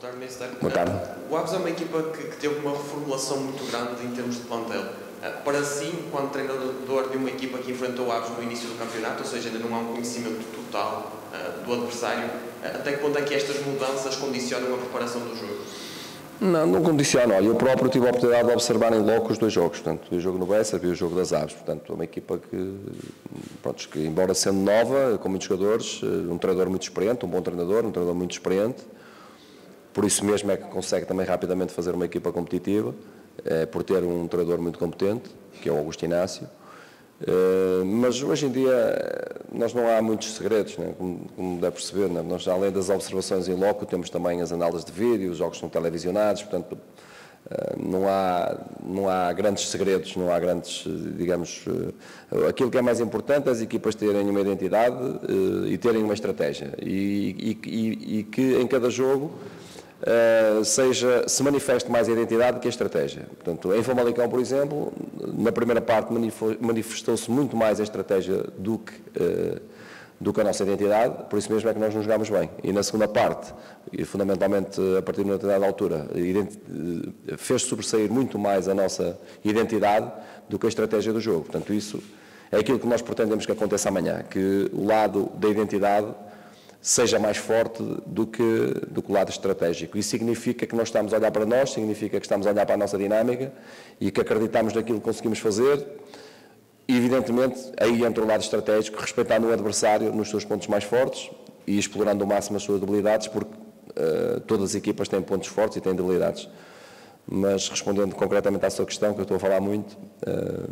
tarde, Mister. Boa tarde. O Aves é uma equipa que, que teve uma reformulação muito grande em termos de plantel. Eh, para si, enquanto treinador de uma equipa que enfrentou o Aves no início do campeonato, ou seja, ainda não há um conhecimento total uh, do adversário, uh, até que ponto é que estas mudanças condicionam a preparação do jogo? Não, não condiciona. Olha, eu próprio tive a oportunidade de observar em loco os dois jogos. Portanto, o jogo no Bessa e o jogo das Aves. Portanto, é uma equipa que, pronto, que, embora sendo nova, com muitos jogadores, um treinador muito experiente, um bom treinador, um treinador muito experiente, por isso mesmo é que consegue também rapidamente fazer uma equipa competitiva, é, por ter um treinador muito competente, que é o Augusto Inácio. É, mas hoje em dia nós não há muitos segredos, né? como, como deve perceber. Né? Nós, além das observações em loco, temos também as análises de vídeo, os jogos são televisionados, portanto não há, não há grandes segredos, não há grandes, digamos, aquilo que é mais importante é as equipas terem uma identidade e terem uma estratégia e, e, e que em cada jogo uh, seja, se manifeste mais a identidade que a estratégia. Portanto, em Famalicão, por exemplo, na primeira parte manifestou-se muito mais a estratégia do que, uh, do que a nossa identidade, por isso mesmo é que nós nos jogámos bem. E na segunda parte, e fundamentalmente a partir de uma determinada altura, eh, fez sobressair muito mais a nossa identidade do que a estratégia do jogo. Portanto, isso é aquilo que nós pretendemos que aconteça amanhã, que o lado da identidade seja mais forte do que, do que o lado estratégico. Isso significa que nós estamos a olhar para nós, significa que estamos a olhar para a nossa dinâmica e que acreditamos naquilo que conseguimos fazer. E, evidentemente, aí entra o lado estratégico, respeitando o adversário nos seus pontos mais fortes e explorando ao máximo as suas debilidades, porque uh, todas as equipas têm pontos fortes e têm debilidades. Mas, respondendo concretamente à sua questão, que eu estou a falar muito, uh,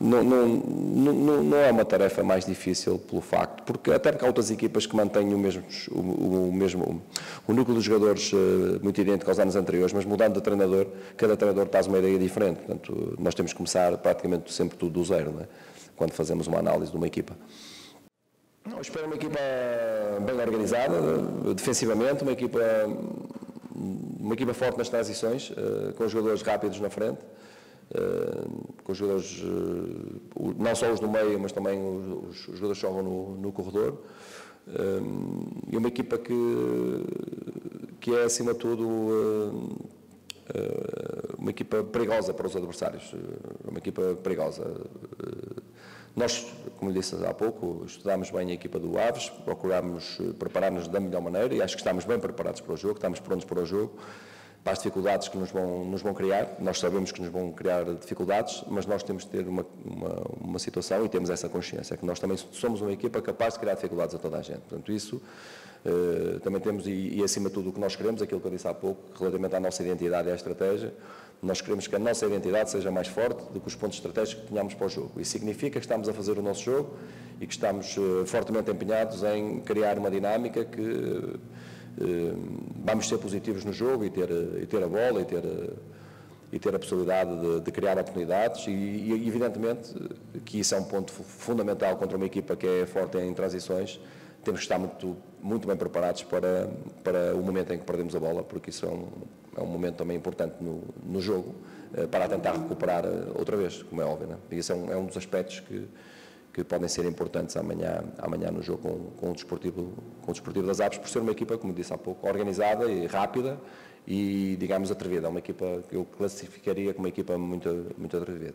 não, não, não, não, é uma tarefa mais difícil pelo facto, porque até porque há outras equipas que mantêm o mesmo, o, o mesmo o núcleo dos jogadores uh, muito idêntico aos anos anteriores, mas mudando de treinador, cada treinador traz uma ideia diferente. Portanto, nós temos que começar praticamente sempre tudo do zero, é? quando fazemos uma análise de uma equipa. Eu espero uma equipa bem organizada, defensivamente, uma equipa, uma equipa forte nas transições, uh, com jogadores rápidos na frente. Eh, com os jogadores, eh, não só os do meio, mas também os, os jogadores que jogam no, no corredor. Eh, e uma equipa que, que é, acima de tudo, uma equipa perigosa para os adversários, uma equipa perigosa. Nós, como disse há pouco, estudámos bem a equipa do Aves, procurámos preparar-nos da melhor maneira e acho que estamos bem preparados para o jogo, estamos prontos para o jogo para as dificuldades que nos vão, nos vão criar. Nós sabemos que nos vão criar dificuldades, mas nós temos de ter uma, uma, uma, situação e temos essa consciência, que nós também somos uma equipa capaz de criar dificuldades a toda a gente. Portanto, isso uh, também temos, e, e, acima de tudo o que nós queremos, aquilo que eu disse há pouco, relativamente à nossa identidade e à estratégia, nós queremos que a nossa identidade seja mais forte do que os pontos estratégicos que tenhamos para o jogo. Isso significa que estamos a fazer o nosso jogo e que estamos uh, fortemente empenhados em criar uma dinâmica que eh, vamos ser positivos no jogo e ter, e ter a bola e ter, e ter a possibilidade de, de criar oportunidades e, e, evidentemente que isso é um ponto fundamental contra uma equipa que é forte em transições temos que estar muito, muito bem preparados para, para o momento em que perdemos a bola, porque isso é um, é um momento também importante no, no jogo, eh, para tentar recuperar eh, outra vez, como é óbvio. Né? E isso é um, é um dos aspectos que, que podem ser importantes amanhã, amanhã no jogo com, com, o Desportivo, com o Desportivo das Aves, por ser uma equipa, como disse há pouco, organizada e rápida e, digamos, atrevida. É uma equipa que eu classificaria como uma equipa muito, muito atrevida.